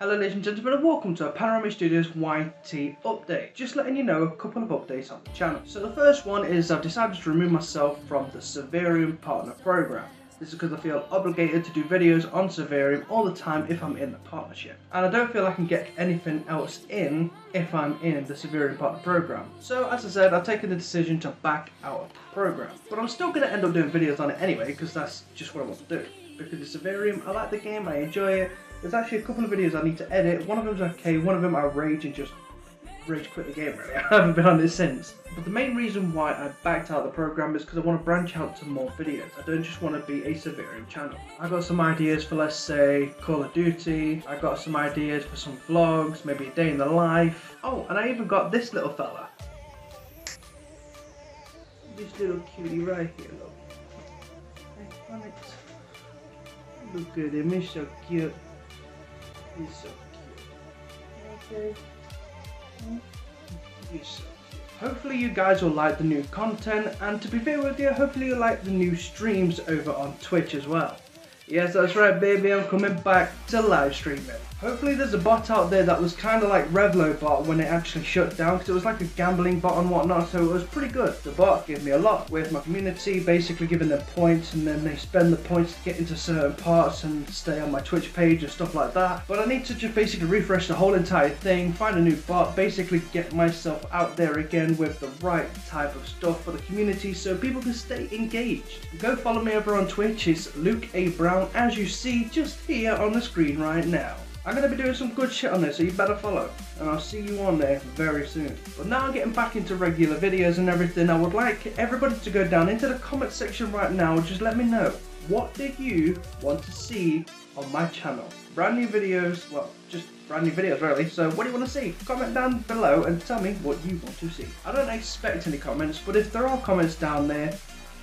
Hello ladies and gentlemen and welcome to a Studios YT update. Just letting you know a couple of updates on the channel. So the first one is I've decided to remove myself from the Survarium Partner Program. This is because I feel obligated to do videos on Survarium all the time if I'm in the partnership. And I don't feel I can get anything else in if I'm in the Survarium Partner Program. So as I said, I've taken the decision to back out of the program. But I'm still going to end up doing videos on it anyway because that's just what I want to do. Because it's Survarium, I like the game, I enjoy it. There's actually a couple of videos I need to edit. One of them's okay, one of them I rage and just rage quit the game really. I haven't been on it since. But the main reason why I backed out of the program is because I want to branch out to more videos. I don't just want to be a Survarium channel. I got some ideas for let's say Call of Duty. I got some ideas for some vlogs, maybe a day in the life. Oh, and I even got this little fella. This little cutie right here, look. Hey, Look at him, he's so cute. He's so cute. Okay. Hopefully you guys will like the new content and to be fair with you, hopefully you like the new streams over on Twitch as well. Yes, that's right baby, I'm coming back to live streaming. Hopefully there's a bot out there that was kind of like Revlo bot when it actually shut down because it was like a gambling bot and whatnot so it was pretty good. The bot gave me a lot with my community basically giving them points and then they spend the points to get into certain parts and stay on my Twitch page and stuff like that. But I need to just basically refresh the whole entire thing, find a new bot, basically get myself out there again with the right type of stuff for the community so people can stay engaged. Go follow me over on Twitch, it's Luke A. Brown as you see just here on the screen right now. I'm going to be doing some good shit on this so you better follow. And I'll see you on there very soon. But now getting back into regular videos and everything, I would like everybody to go down into the comment section right now. Just let me know, what did you want to see on my channel? Brand new videos, well, just brand new videos really. So what do you want to see? Comment down below and tell me what you want to see. I don't expect any comments, but if there are comments down there,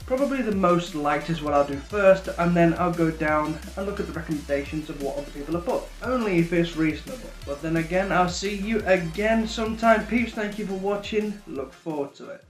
Probably the most liked is what I'll do first, and then I'll go down and look at the recommendations of what other people have put. Only if it's reasonable. But then again, I'll see you again sometime. Peeps, thank you for watching. Look forward to it.